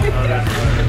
Gracias.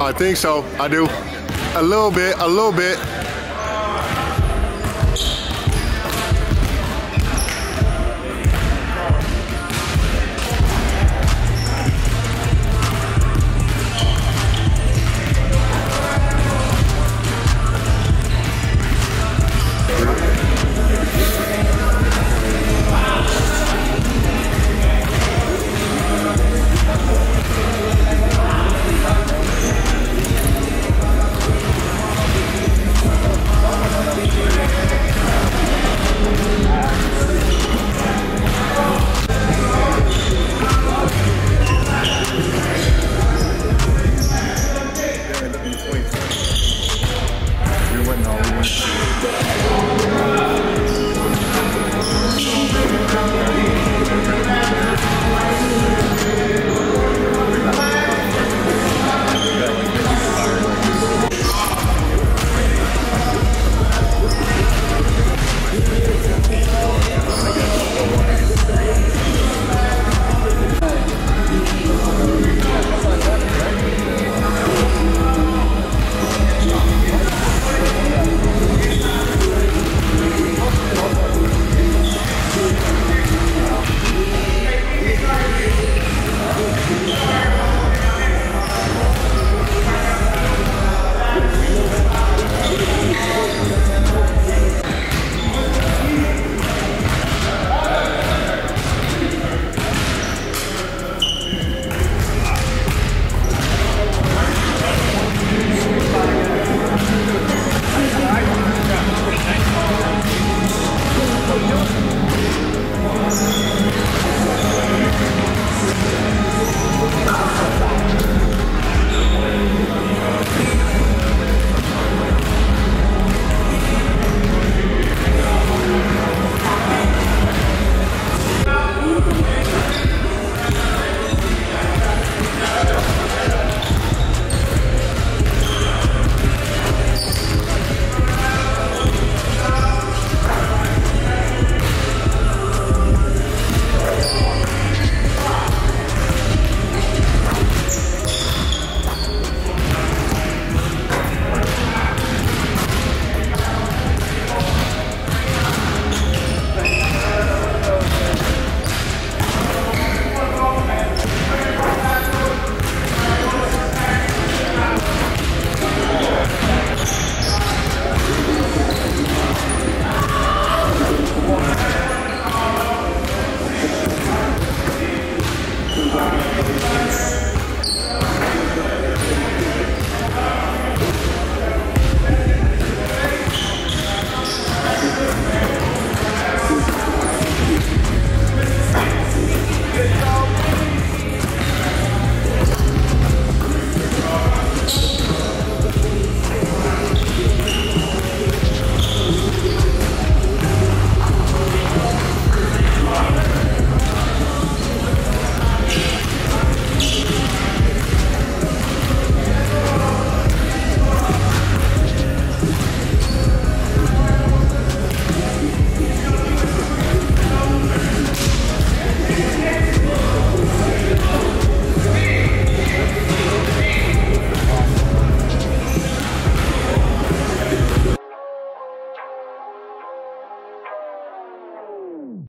I think so. I do. A little bit, a little bit.